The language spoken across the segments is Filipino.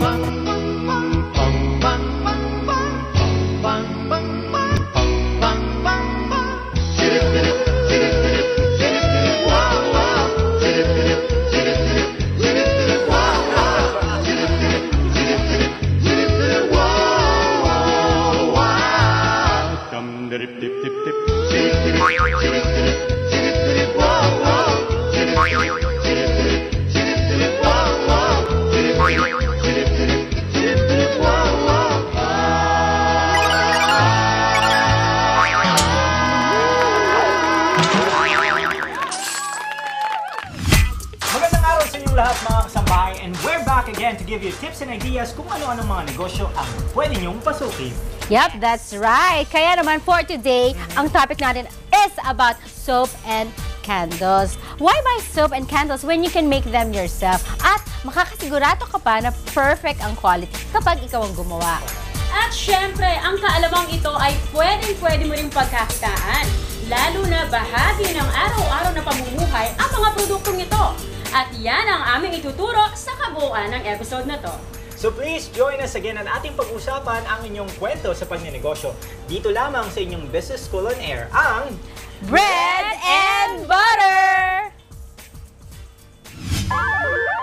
啊。Give you tips and ideas kung ano-ano mga negosyo ang pwede niyong pasukin. Yep, that's right. Kaya naman for today, ang topic natin is about soap and candles. Why buy soap and candles when you can make them yourself? At makakasigurado ka pa na perfect ang quality kapag ikaw ang gumawa. At syempre, ang kaalamang ito ay pwedeng-pwede mo ring pagkakitaan. Lalo na bahagi ng araw-araw At yan ang aming ituturo sa kabuuan ng episode na to. So please join us again at ating pag-usapan ang inyong kwento sa pagnenegosyo. Dito lamang sa inyong Business School on Air, ang Bread and butter!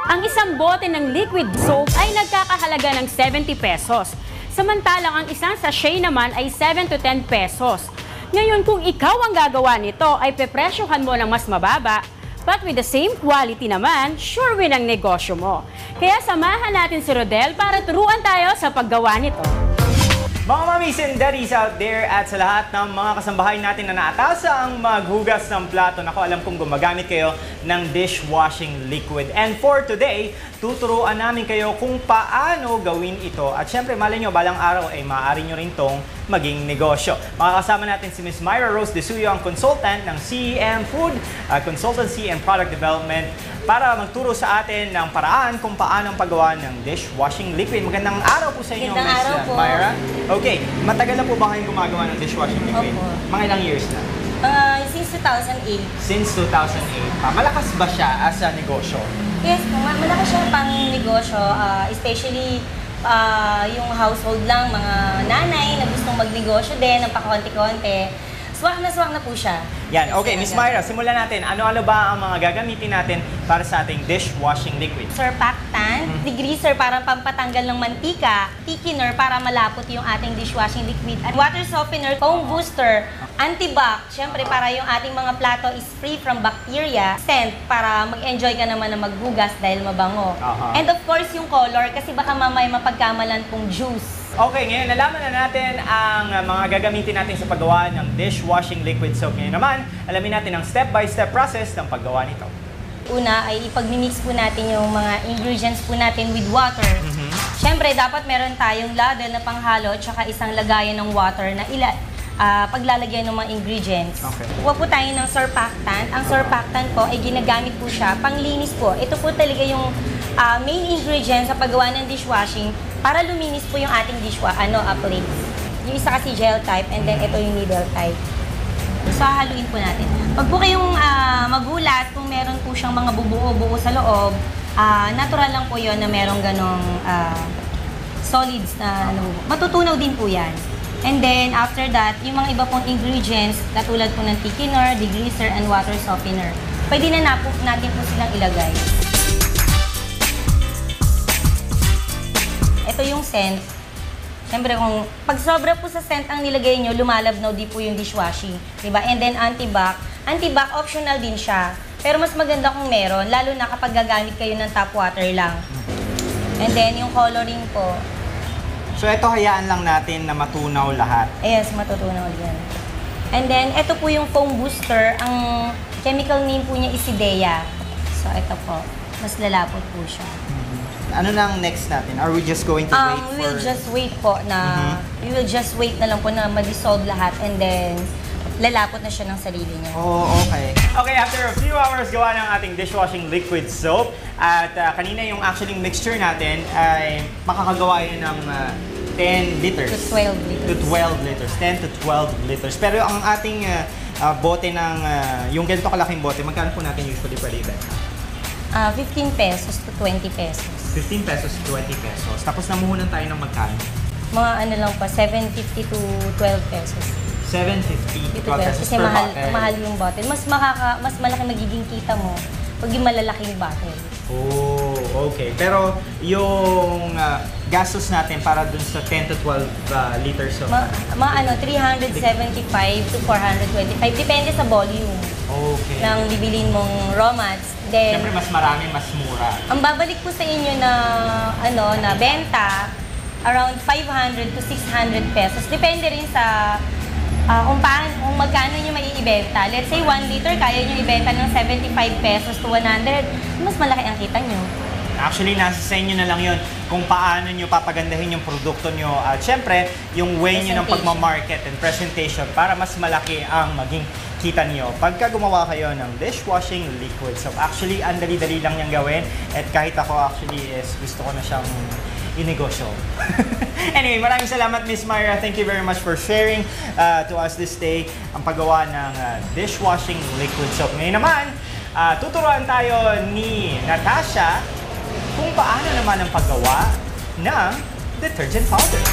Ang isang bote ng liquid soap ay nagkakahalaga ng 70 pesos. Samantalang ang isang sachet naman ay 7 to 10 pesos. Ngayon kung ikaw ang gagawa nito ay pepresyohan mo ng mas mababa, but with the same quality naman, sure win ang negosyo mo. Kaya samahan natin si Rodel para turuan tayo sa paggawa nito. Mga mamis and daddies out there at sa lahat ng mga kasambahay natin na naatasa ang maghugas ng plato. Nako, alam kong gumagamit kayo ng dishwashing liquid. And for today, tuturuan namin kayo kung paano gawin ito. At syempre, malay nyo, balang araw ay maaari nyo rin tong maging negosyo. Makakasama natin si Ms. Myra Rose De Suyo, ang consultant ng CEM Food uh, Consultancy and Product Development para magturo sa atin ng paraan kung paano ang paggawa ng dishwashing liquid. Magandang araw po sa inyo, Magandang Ms. po. Myra. Okay, matagal na po ba kayong gumagawa ng dishwashing liquid? Opo. Mga ilang years na? Uh, since 2008. Since 2008 pa. Malakas ba siya as a negosyo? Yes, ma- malaki siyang pang negosyo, ah, especially ah, yung household lang, mga nanay na gustong magnegosyo din, ng pakonti-konti. Swak na swak na po siya. Yan. Okay, Miss Myra, simulan natin. Ano-ano ba ang mga gagamitin natin para sa ating dishwashing liquid? Degreaser para pampatanggal ng mantika, thickener para malapot yung ating dishwashing liquid, at water softener, foam booster, antibac, syempre para yung ating mga plato is free from bacteria, scent para mag-enjoy ka naman na maghugas dahil mabango. Aha. And of course yung color kasi baka mamaya mapagkamalan pong juice. Okay, ngayon nalaman na natin ang mga gagamitin natin sa paggawa ng dishwashing liquid soap. Ngayon naman, alamin natin ang step-by-step process ng paggawa nito. Una ay ipag-mix po natin yung mga ingredients po natin with water. Mm-hmm. Siyempre, dapat meron tayong ladle na panghalo tsaka isang lagayan ng water na ila ah, paglalagyan ng mga ingredients. Okay. Kuha po tayo ng surfactant. Ang surfactant po ay ginagamit po siya panglinis po. Ito po talaga yung ah, main ingredient sa paggawa ng dishwashing para luminis po yung ating dishwa, ano, uh, plates. Yung isa kasi gel type and then ito yung needle type. So, haluin po natin. Pag po kayong ah, magulat, kung meron po siyang mga bubuo-buo sa loob, ah, natural lang po yon na merong ganong ah, solids na ano, matutunaw din po yan. And then, after that, yung mga iba pong ingredients, katulad po ng thickener, degreaser, and water softener, pwede na, na natin po silang ilagay. Ito yung scent. Siyempre, kung pag sobra po sa scent ang nilagay nyo, lumalabnaw di po yung dishwashing. Diba? And then, antibac. Antibac, optional din siya. Pero mas maganda kung meron, lalo na kapag gagamit kayo ng tap water lang. And then, yung coloring po, So ito hayaan lang natin na matunaw lahat. yes, matutunaw yan. And then, ito po yung foam booster. Ang chemical name po niya is Idea. So, ito po. Mas lalapot po siya. Ano nang next natin? Are we just going to Um, wait for... we'll just wait po na, we will just wait na lang po na ma-dissolve lahat and then lalapot na siya ng sarili niya. Oh, okay. Okay, after a few hours gawa ng ating dishwashing liquid soap at uh, kanina yung actually mixture natin ay makakagawa yun ng uh, 10 liters. To 12 liters. To 12 liters. 10 to 12 liters. Pero ang ating uh, uh, bote ng, uh, yung ganito kalaking bote, magkano po natin usually per ibenta? Ah, 15 pesos to 20 pesos. 15 pesos, 20 pesos. Tapos namuhunan tayo ng magkano? Mga ano lang po, 750 to 12 pesos. 750 Dito 12 pesos. Kasi per mahal, bottle. mahal yung bottle. Mas makaka, mas malaki magiging kita mo pag yung malalaking bottle. Oh, okay. Pero yung ah, gastos natin para dun sa 10 to 12 ah, liters of... Ma, mga ano, 375 to 425. Depende sa volume okay. ng bibilin mong raw mats. Then, Siyempre, mas marami, mas mura. ang babalik po sa inyo na ano na benta around 500 to 600 pesos. Depende rin sa ah, kung paano kung magkano niyo maiibenta. Let's say 1 liter kaya niyo ibenta ng 75 pesos to 100, mas malaki ang kita niyo. Actually, nasa sa inyo na lang yun kung paano nyo papagandahin yung produkto nyo. At syempre, yung way nyo ng pagmamarket and presentation para mas malaki ang maging kita niyo pagka gumawa kayo ng dishwashing liquid. So actually, ang dali-dali lang niyang gawin. At kahit ako actually is gusto ko na siyang inegosyo. anyway, maraming salamat Miss Myra. Thank you very much for sharing uh, to us this day ang paggawa ng uh, dishwashing liquid soap. Ngayon naman, uh, tuturuan tayo ni Natasha kung paano naman ang paggawa ng detergent powder.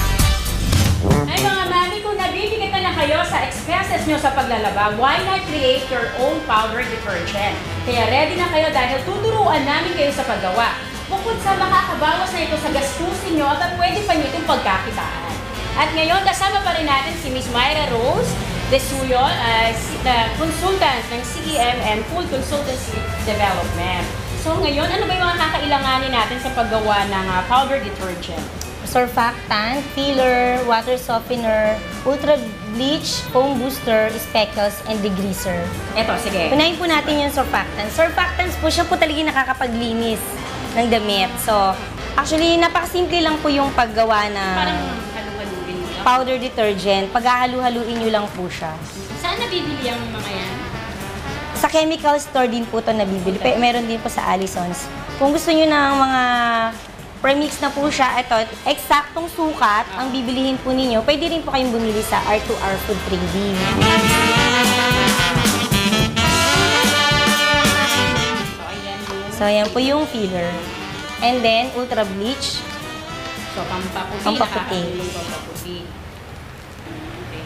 Ay mga mami, kung nabibigatan na kayo sa expenses nyo sa paglalaba, why not create your own powder detergent? Kaya ready na kayo dahil tuturuan namin kayo sa paggawa. Bukod sa makakabawas na ito sa gastusin nyo at pwede pa nyo itong pagkakitaan. At ngayon, kasama pa rin natin si Miss Myra Rose de Suyo, uh, consultant ng CEM and Full Consultancy Development. So ngayon, ano ba yung mga kakailanganin natin sa paggawa ng ah, powder detergent? Surfactant, filler, water softener, ultra bleach, foam booster, speckles, and degreaser. Eto, sige. Unahin po natin yung surfactant. Surfactants po siya po talaga nakakapaglinis ng damit. So, actually, napakasimple lang po yung paggawa na Parang halu-haluin powder detergent. Paghahalu-haluin nyo lang po siya. Saan nabibili ang mga yan? Sa chemical store din po ito nabibili. Pe- meron din po sa Allison's. Kung gusto nyo ng mga premix na po siya, ito, eksaktong sukat ang bibilihin po ninyo. Pwede rin po kayong bumili sa R2R Food Trading. So, ayan po yung filler. And then, ultra bleach. So, pampaputi. Pampaputi. pampaputi.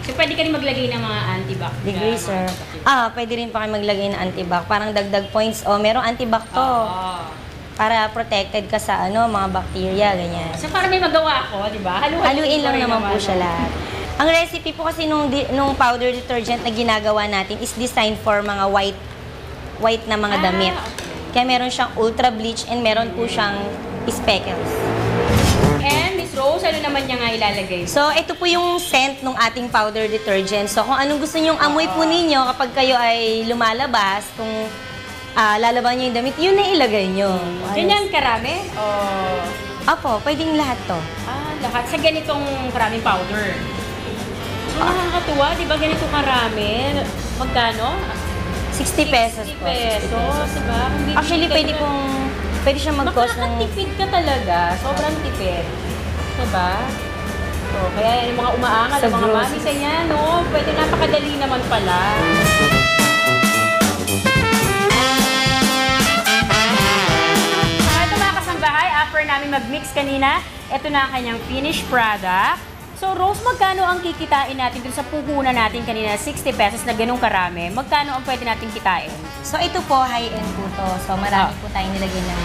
So, pwede ka rin maglagay ng mga antibacterial. Degreaser. Ah, pwede rin pa kayo maglagay ng antibac. Parang dagdag points. Oh, merong antibac to. Oo. Para protected ka sa ano, mga bacteria, ganyan. So, para may magawa ako, di ba? Halu Haluin lang naman po siya no? lahat. Ang recipe po kasi nung, nung powder detergent na ginagawa natin is designed for mga white white na mga Ah, damit. okay. Kaya meron siyang ultra bleach and meron po siyang speckles. Rose, ano naman niya nga ilalagay? So, ito po yung scent ng ating powder detergent. So, kung anong gusto nyong amoy po ninyo kapag kayo ay lumalabas, kung ah, lalaban nyo yung damit, yun na ilagay nyo. Ano- Ganyan karami? O... Apo, pwedeng lahat to. Ah, lahat. Sa ganitong karaming powder. So, nakakatuwa, di ba ganito karami? Magkano? 60 pesos 60 po. 60 pesos, di ba? Kung bibili Actually, ka pwede na- pong, pwede siya mag-cost ng... Makakatipid ka talaga. Sobrang tipid. Diba? So, kaya yung mga umaangal, Sa mga mami sa niya, no? Pwede napakadali naman pala. Ito mga kasambahay, after namin mag-mix kanina, ito na ang kanyang finished product. So, Rose, magkano ang kikitain natin dun sa puhunan natin kanina, 60 pesos na ganun karami? Magkano ang pwede natin kitain? So, ito po, high-end po to. So, marami Ah. po tayong nilagay ng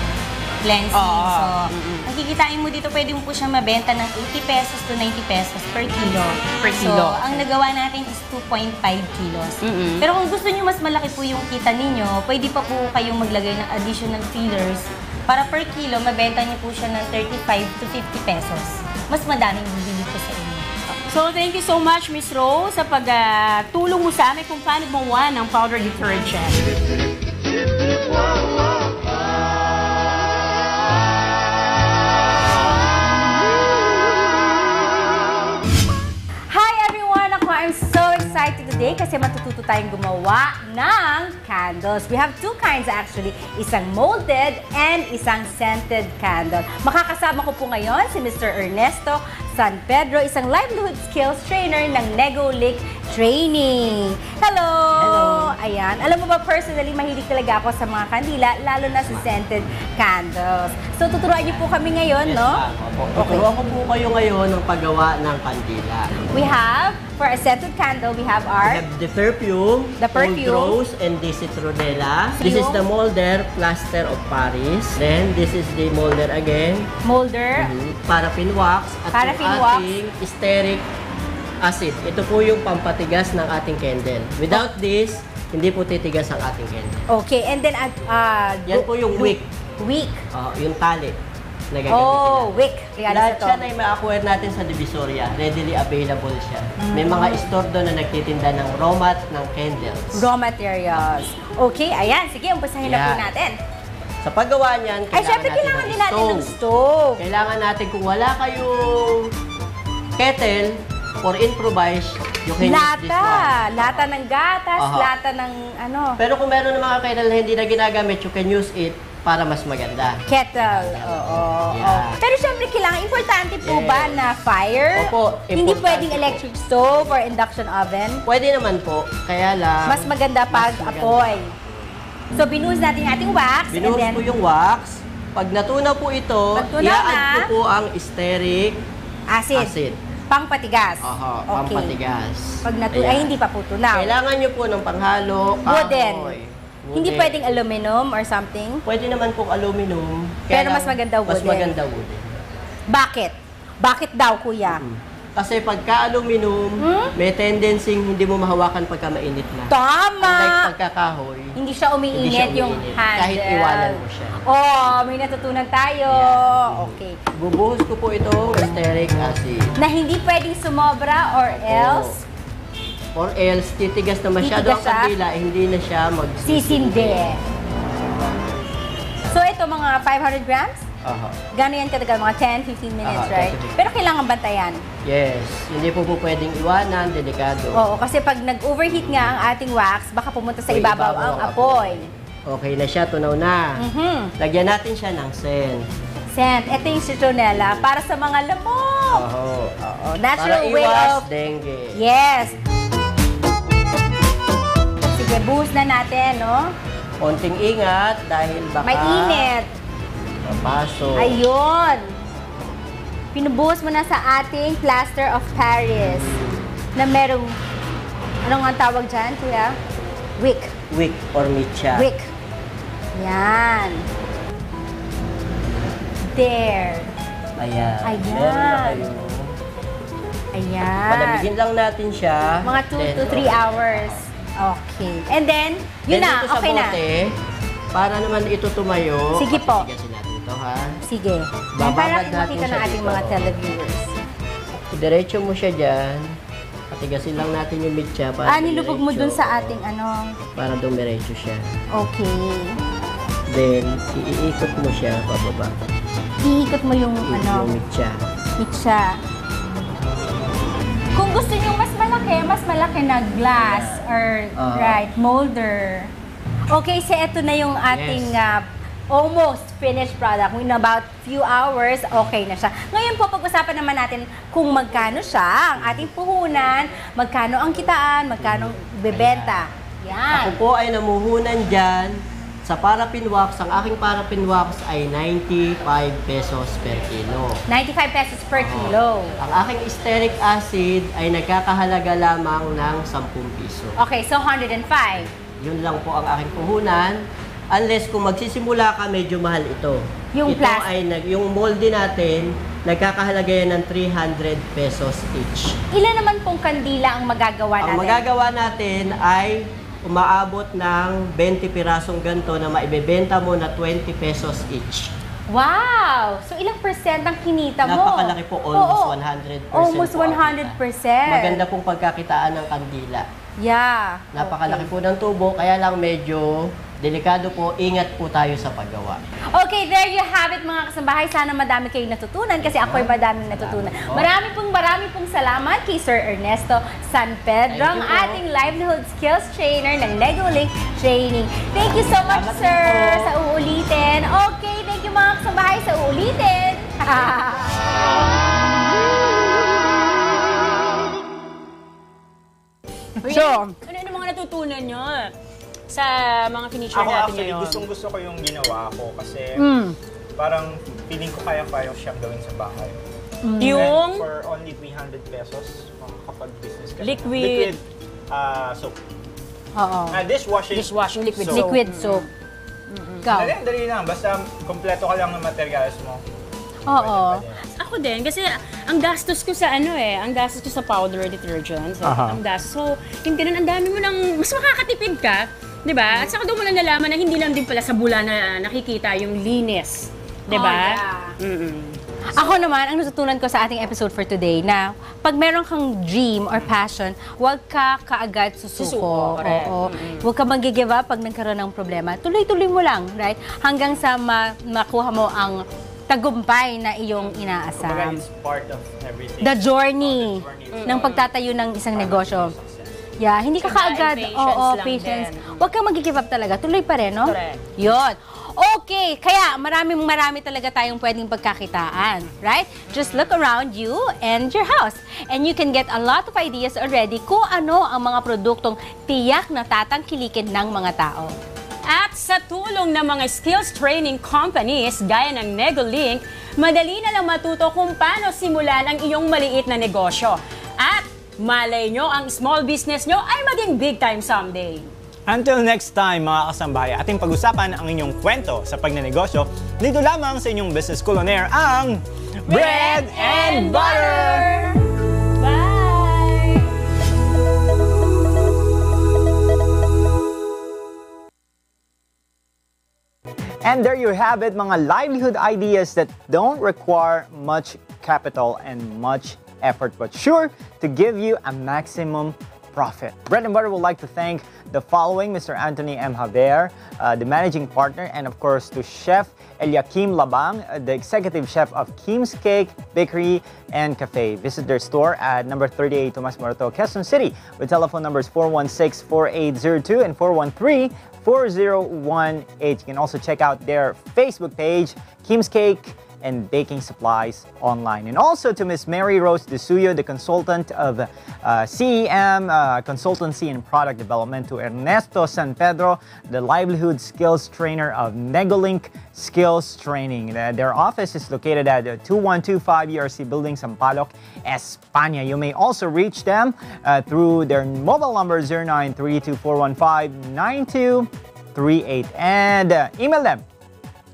cleansing. Oo. So, Mm-mm. ang kikitain mo dito, pwede mo po siyang mabenta ng 80 pesos to 90 pesos per kilo. Per So, kilo. ang nagawa natin is 2.5 kilos. Mm-mm. Pero kung gusto niyo mas malaki po yung kita ninyo, pwede pa po kayong maglagay ng additional fillers para per kilo, mabenta niyo po siya ng 35 to 50 pesos. Mas madaming bibili po sa inyo. So, thank you so much, Miss Rose, sa pagtulong mo sa amin kung paano gumawa ng powder detergent. Excited today kasi matututo tayong gumawa ng candles. We have two kinds actually. Isang molded and isang scented candle. Makakasama ko po ngayon si Mr. Ernesto San Pedro, isang livelihood skills trainer ng Nego Lake training. Hello! Ayan. Alam mo ba, personally, mahilig talaga ako sa mga kandila, lalo na sa scented candles. So, tuturuan niyo po kami ngayon, Yes, no? ma'am. Opo. Tuturuan ko po kayo ngayon ng paggawa ng kandila. We have, for a scented candle, we have We our have the perfume, The perfume. Old Rose, and this is Citronella. This is the molder, plaster of Paris. Then, this is the molder again, molder. Mhm. paraffin wax, at Paraffin wax. ating steric acid. Ito po yung pampatigas ng ating candle. Without this, hindi po titigas ang ating candle. Okay, and then, uh, uh, Yan po yung wick. Wick. Ah, yung tali na Oh, natin. wick. Lahat ito. yan ay ma-acquire natin sa Divisoria. Readily available siya. May Mm. mga store doon na nagtitinda ng raw mat ng candles. Raw materials. Okay, ayan. Sige, umpisahin na po natin. Sa paggawa niyan, Ay, syempre, kailangan din natin ng stove. Kailangan natin kung wala kayong kettle or improvise, you can use this one. Lata. Lata ng gatas, Aha. lata ng ano, Pero kung meron ng mga kettle na hindi na ginagamit, you can use it para mas maganda. kettle. Oo. Yeah. oo. Pero syempre, kailangan, importante po Yes. ba na fire? Opo, Hindi pwedeng po. electric stove or induction oven. Pwede naman po, kaya lang... Mas maganda pag mas maganda. apoy. So, binuhos natin yung ating wax. Binuhos and then, po yung wax. Pag natunaw po ito, i-add po ang steric acid. acid. Pangpatigas. Aha, Okay. pampatigas. Pag natu- Ayan. ay, hindi pa po tunaw. Kailangan nyo po ng panghalo, Wooden. kahoy. Hindi Wooden. pwedeng aluminum or something. Pwede naman pong aluminum. Pero mas maganda Mas wooden. maganda wooden. Bakit? Bakit daw, kuya? Kasi pagka aluminum, Hmm? may tendency hindi mo mahawakan pagka mainit na. Tama! Unlike pagkakahoy, Hindi siya umiinit Hindi siya yung umiinit. handle. Kahit iwanan mo siya. Oh, may natutunan tayo. Yeah. Okay. bubuhos ko po itong steric acid. Na hindi pwedeng sumobra or else Or else, titigas na masyado Titigas ang siya? kandila, hindi na siya mag sisindi. So ito mga 500 grams? Aha. Gano'n yan katagal? Mga 10, 15 minutes, Aha, right? 10 to 15. Pero kailangan bantayan. Yes, hindi po po pwedeng iwanan, delikado. Oo, kasi pag nag-overheat nga ang ating wax, baka pumunta sa ibabaw ang apoy. Okay na siya, tunaw na. Mhm. Lagyan natin siya ng sen. Scent. Ito yung citronella para sa mga lamok. Oo, Para natural way iwas of... dengue. Yes. Sige, buhos na natin, no? Konting ingat dahil baka May init. Papasok. Ayun. Pinubuhos mo na sa ating plaster of Paris na merong, ano nga ang tawag dyan, kuya? Wick. Wick or mitya. Wick. Yan. There. Ayan. Ayan. Ayan. Palamigin lang natin siya. Mga 2 Then, to 3 hours. Okay. And then, yun Then na. ito sa Okay na. bote, para naman ito tumayo. Sige po. Patigasin natin ito ha. Sige. Bababad natin makita ng siya ating dito. mga televiewers. Diretso mo siya dyan. Patigasin lang natin yung mitya. Para Ah, nilubog mo dun sa ating ano. Para dumiretso siya. Okay. Then, iikot mo siya pababa. Iikot mo yung ano, Yung mitya. mitsa. Kung gusto niyo mas malaki, mas malaki na glass or Ah. right, molder. Okay, so ito na yung ating Yes. ah, almost finished product. In about few hours, okay na siya. Ngayon po, pag-usapan naman natin kung magkano siya, ang ating puhunan, magkano ang kitaan, magkano bebenta. Ako Yan. po ay namuhunan dyan. Sa paraffin wax, ang aking paraffin wax ay 95 pesos per kilo. 95 pesos per kilo. Ang aking steric acid ay nagkakahalaga lamang ng 10 piso. Okay, so 105. Yun lang po ang aking puhunan. Unless kung magsisimula ka, medyo mahal ito. Yung ito plastic. ay, nag, yung molde natin, nagkakahalaga yan ng 300 pesos each. Ilan naman pong kandila ang magagawa natin? Ang magagawa natin ay umaabot ng 20 pirasong ganto na maibebenta mo na 20 pesos each. Wow! So ilang percent ang kinita mo? Napakalaki po, almost Oo. 100% Almost po ang 100%. Maganda pong pagkakitaan ng kandila. Yeah. Napakalaki okay. po ng tubo, kaya lang medyo delikado po. Ingat po tayo sa paggawa. Okay, there you have it mga kasambahay. Sana madami kayong natutunan kasi ako'y madaming natutunan. Marami pong marami pong salamat kay Sir Ernesto San Pedro, ang ating livelihood skills trainer ng Lego Link Training. Thank you so much, Salamat sir, din po. sa uulitin. Okay, thank you mga kasambahay sa uulitin. So, ano yung mga natutunan nyo sa mga finisher Ako natin actually, ngayon? gustong gusto ko yung ginawa ko kasi mm, parang feeling ko kaya-kaya siyang gawin sa bahay. Yung And for only 300 pesos, makakapag-business ka. na. Liquid. Liquid ah, soap. oo. Ah, dishwashing. dishwashing liquid soap. Liquid soap. Ikaw? Dali, dali lang. Basta kompleto ka lang ng materials mo. Oo. Pwede, Ako din, kasi ang gastos ko sa ano eh, ang gastos ko sa powder detergent. So, Aha. ang gastos. So, yung ganun, ang dami mo nang, mas makakatipid ka. Di ba? At saka doon mo lang nalaman na hindi lang din pala sa bula na nakikita yung linis. Di ba? Oh, Mm-mm. Ako naman, ang natutunan ko sa ating episode for today na pag meron kang dream or passion, huwag ka kaagad susuko. Susuko. Oo. Huwag ka mag-give up pag nagkaroon ng problema. Tuloy-tuloy mo lang, right? Hanggang sa ma- makuha mo ang tagumpay na iyong Kumbaga, inaasam. it's part of everything. The journey journey. ng pagtatayo ng isang negosyo. Yeah, hindi ka kaagad. patience Oo, lang patience. din. Huwag kang mag-give up talaga. Tuloy pa rin, no? Correct. Yun. Okay, kaya maraming marami talaga tayong pwedeng pagkakitaan, right? Just look around you and your house. And you can get a lot of ideas already kung ano ang mga produktong tiyak na tatangkilikin ng mga tao. At sa tulong ng mga skills training companies gaya ng NegoLink, madali na lang matuto kung paano simulan ang iyong maliit na negosyo. At malay nyo, ang small business nyo ay maging big time someday. Until next time, mga kasambahay, ating pag-usapan ang inyong kwento sa pagnenegosyo dito lamang sa inyong Business School on Air, ang Bread and Butter! Bye! And there you have it, mga livelihood ideas that don't require much capital and much effort, but sure to give you a maximum profit. Bread and Butter would like to thank the following Mr. Anthony M. Javier, uh, the managing partner, and of course to Chef Eliakim Labang, uh, the executive chef of Kim's Cake Bakery and Cafe. Visit their store at number 38 Tomas Morato, Quezon City, with telephone numbers 416-4802 and 413 4018. You can also check out their Facebook page, Kim's Cake and Baking Supplies online. And also to Miss Mary Rose De Suyo, the consultant of uh, CEM uh, Consultancy and Product Development, to Ernesto San Pedro, the livelihood skills trainer of Negolink Skills Training. Uh, their office is located at uh, 2125 URC Building, Sampaloc, España. You may also reach them uh, through their mobile number 0932-415-9238 and uh, email them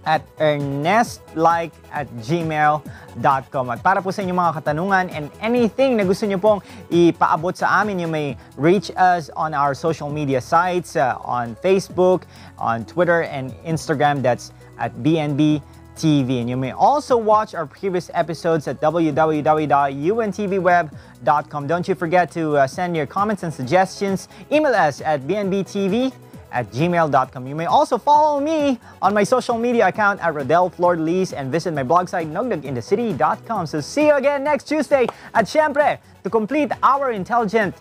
at earnestlike at gmail.com. At para po sa inyong mga katanungan and anything na gusto nyo pong ipaabot sa amin, you may reach us on our social media sites, uh, on Facebook, on Twitter, and Instagram. That's at BNB TV. And you may also watch our previous episodes at www.untvweb.com. Don't you forget to uh, send your comments and suggestions. Email us at bnbtv at gmail.com. You may also follow me on my social media account at Rodel Flordelis and visit my blog site nognoginthecity.com. So see you again next Tuesday. At syempre, to complete our intelligent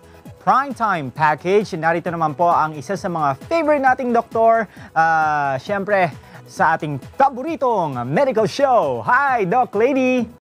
primetime package, narito naman po ang isa sa mga favorite nating doktor, uh, syempre, sa ating paboritong medical show. Hi, Doc Lady!